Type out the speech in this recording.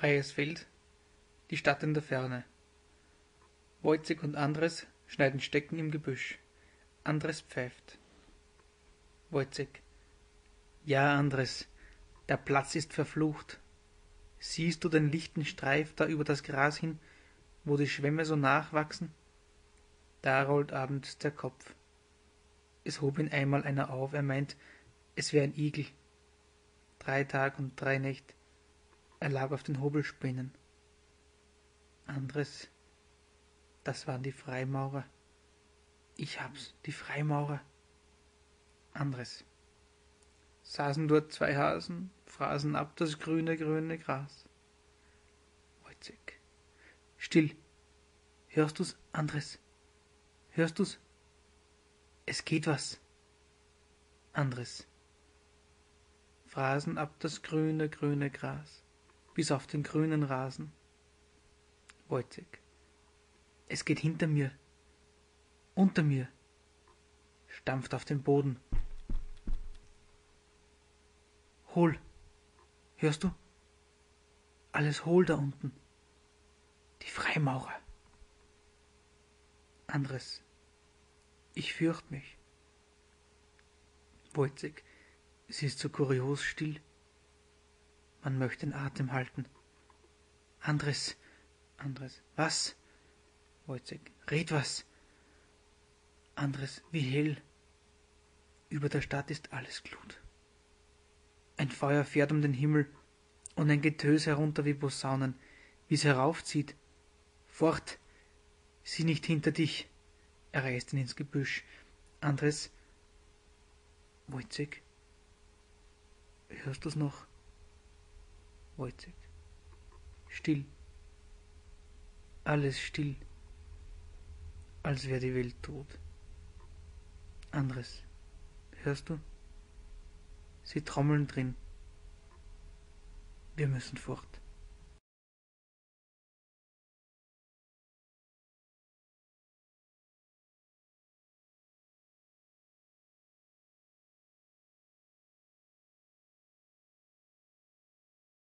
Freies Feld, die Stadt in der Ferne. Wojciech und Andres schneiden Stecken im Gebüsch. Andres pfeift. Wojciech. Ja, Andres, der Platz ist verflucht. Siehst du den lichten Streif da über das Gras hin, wo die Schwämme so nachwachsen? Da rollt abends der Kopf. Es hob ihn einmal einer auf, er meint, es wär ein Igel. Drei Tag und drei Nächt. Er lag auf den Hobelspinnen. Andres, das waren die Freimaurer. Ich hab's, die Freimaurer. Andres. Saßen dort zwei Hasen, fraßen ab das grüne, grüne Gras. Wojciech. Still. Hörst du's, Andres? Hörst du's? Es geht was. Andres. Fraßen ab das grüne, grüne Gras, bis auf den grünen Rasen. Wojciech. Es geht hinter mir. Unter mir. Stampft auf den Boden. Hohl. Hörst du? Alles hohl da unten. Die Freimaurer. Andres. Ich fürcht mich. Wojciech. Es ist so kurios still. Man möchte den Atem halten. Andres. Andres. Was? Wojciech. Red was. Andres. Wie hell. Über der Stadt ist alles Glut. Ein Feuer fährt um den Himmel und ein Getös herunter wie Posaunen, wie's heraufzieht. Fort! Sieh nicht hinter dich! Er reißt ihn ins Gebüsch. Andres. Wojciech. Hörst du's noch? Wojciech. Still. Alles still. Als wär die Welt tot. Andres. Hörst du? Sie trommeln drin. Wir müssen fort.